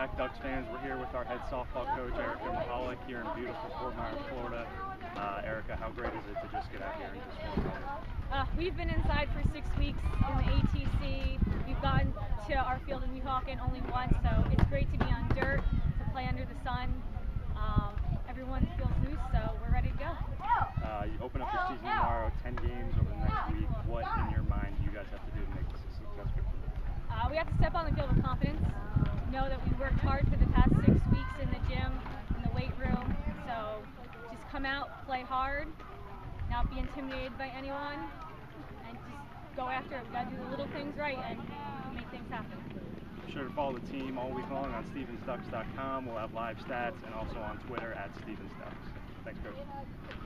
back, Ducks fans. We're here with our head softball coach, Erica Mehalick, here in beautiful Fort Myers, Florida. Uh, Erica, how great is it to just get out here and just Myers? Uh, we've been inside for six weeks in the ATC. We've gotten to our field in Weehawken only once, so it's great to be on dirt, to play under the sun. Um, everyone feels loose, so we're ready to go. Uh, you open up your season tomorrow, 10 games over the next week. What, in your mind, do you guys have to do to make this a successful? Uh, we have to step on the field with confidence. Know that we worked hard for the past six weeks in the gym, in the weight room. So just come out, play hard, not be intimidated by anyone, and just go after it. We got to do the little things right and make things happen. Be sure to follow the team all week long on StevensDucks.com. We'll have live stats and also on Twitter at StevensDucks. Thanks, Coach.